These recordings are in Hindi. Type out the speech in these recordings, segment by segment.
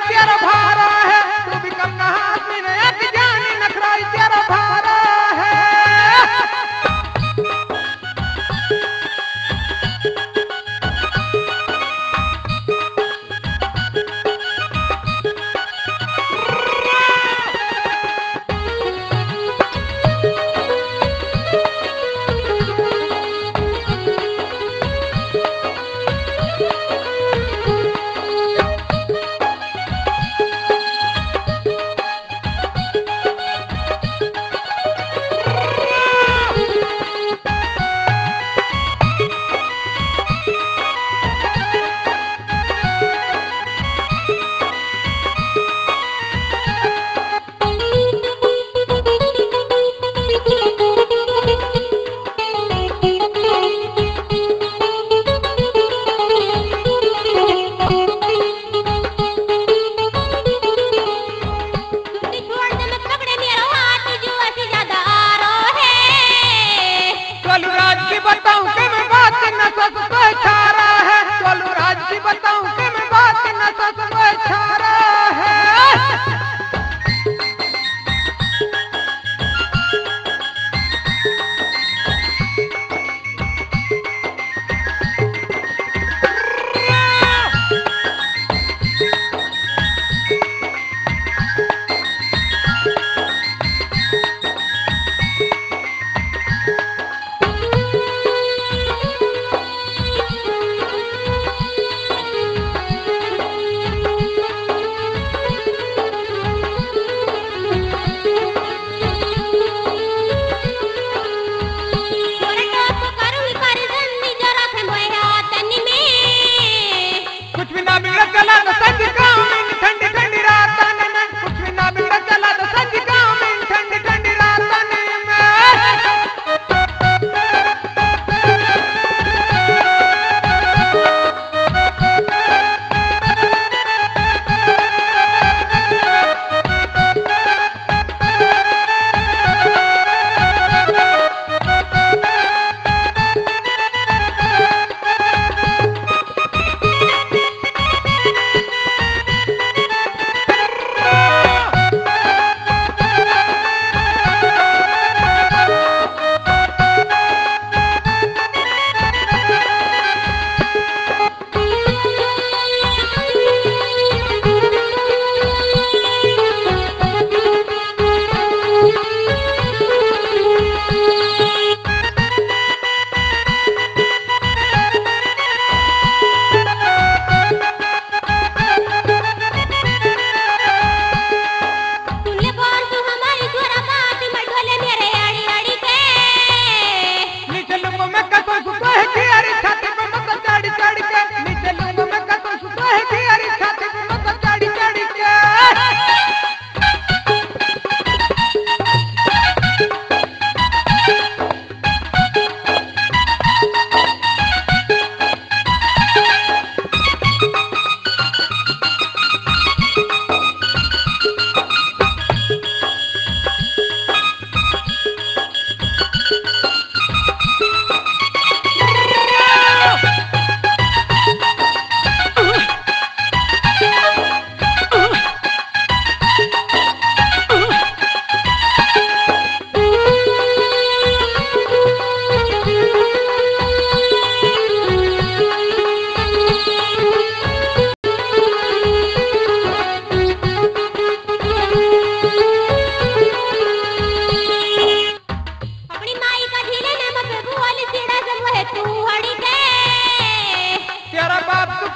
ಐತಿಯರ ಭಾರ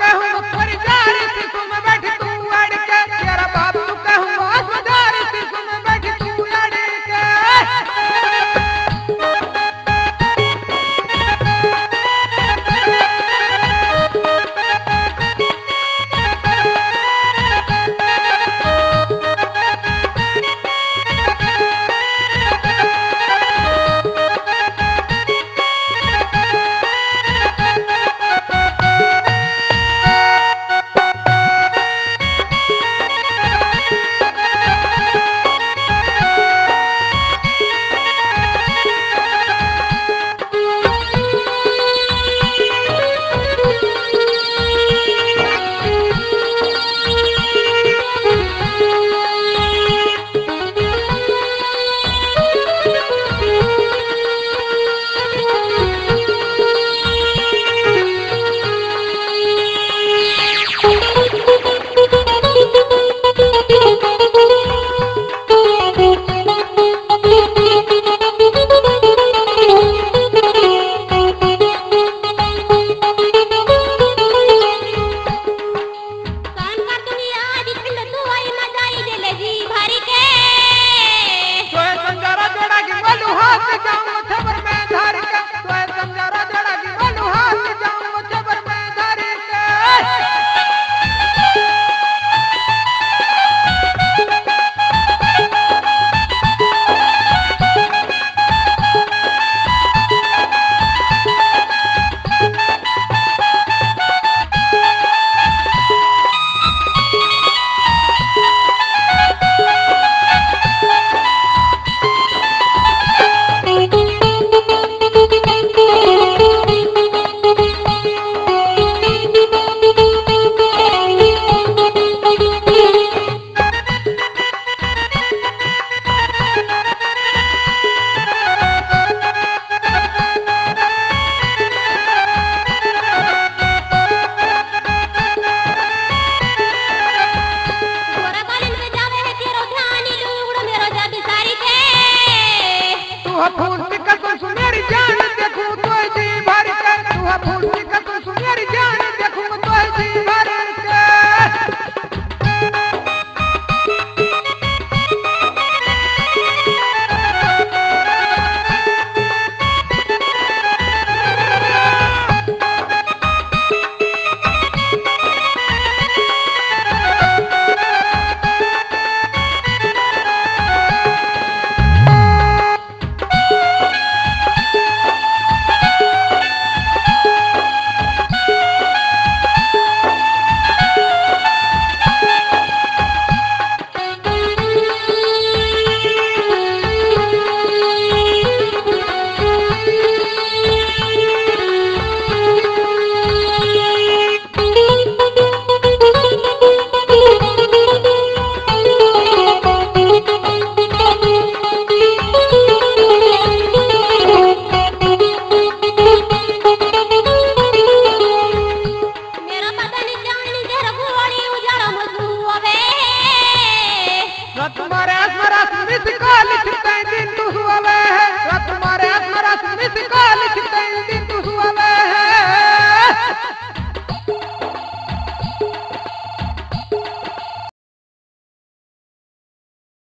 कहूँ पर जा जान